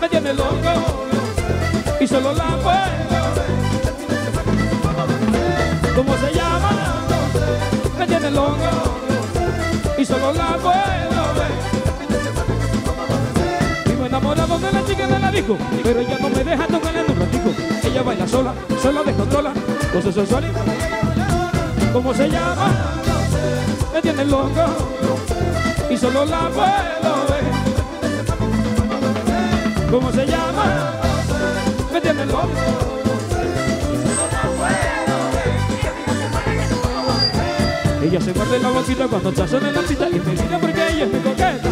me tiene loco y solo la puedo ¿Cómo se llama? Me tiene loco y solo la puedo. Vivo enamorado de la chica de la disco, pero ella no me deja tocarle un ratico. Ella baila sola, sola descontrola, con su sensualidad. ¿Cómo se llama? Me tiene loco y solo la puedo ¿Cómo se llama? Me tiene loco. Ella se muerde la boquita cuando está en la pista y me mira porque ella es mi coqueta.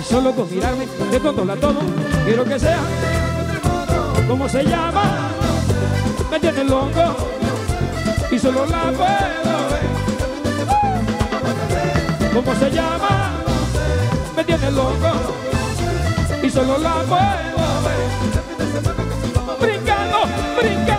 Y solo con mirarme le controla todo. Quiero que sea ¿Cómo se llama? Me tiene loco y solo la puedo ver. ¿Cómo se llama? Tiene loco y solo la ver. Brincando, brincando,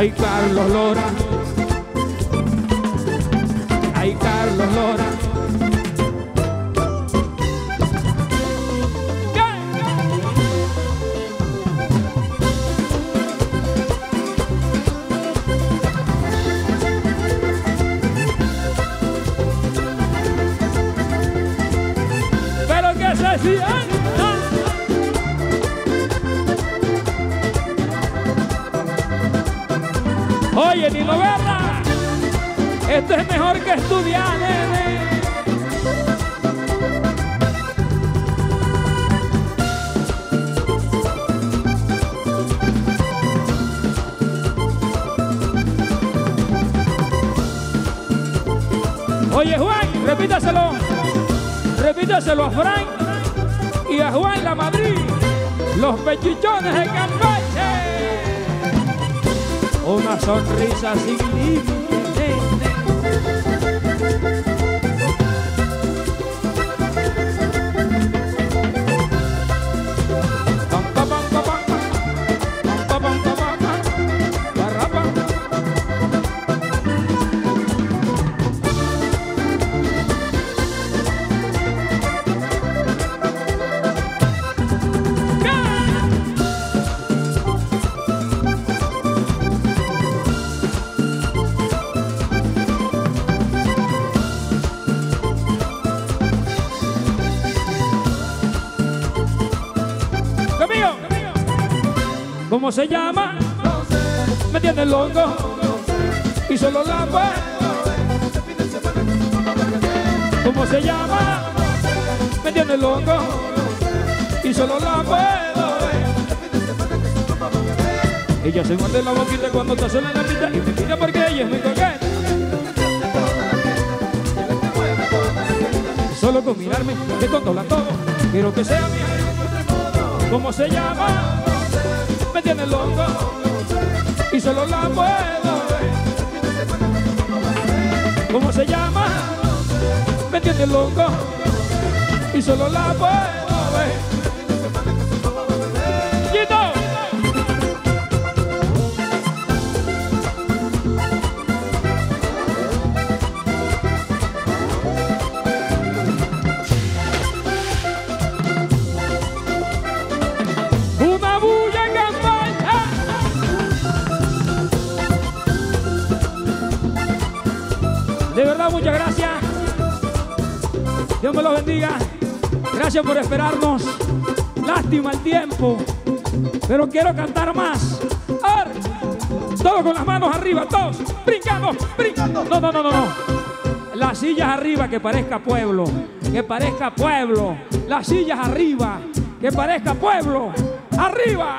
Ay, Carlos Lora. Ay, Carlos Lora. Pero que se sienta. Oye, Nino Guerra, esto es mejor que estudiar, nene. Oye, Juan, repítaselo. Repítaselo a Frank y a Juan la Madrid. Los pechichones de Campeche Uma sorriso assim livre. ¿Cómo se llama? Me tiene loco y solo la puedo ¿Cómo se llama? Me tiene loco y solo la puedo. Ella se muerde la boquita cuando está sola en la pista y me mira porque ella es muy coqueta. Solo con mirarme me controla todo. Quiero que sea mía. ¿Cómo se llama? Tiene loco y solo la puedo ver. ¿Cómo se llama? Me tiene loco y solo la puedo ver. Muchas gracias. Dios me lo bendiga. Gracias por esperarnos. Lástima el tiempo. Pero quiero cantar más. A ver. Todos con las manos arriba, todos. Brincando, brincando. No, no, no, no. Las sillas arriba, que parezca pueblo. Que parezca pueblo. Las sillas arriba, que parezca pueblo. Arriba.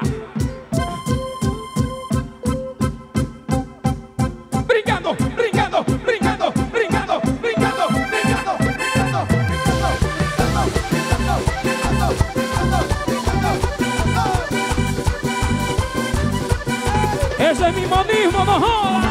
Ese es mi modismo, no jodas.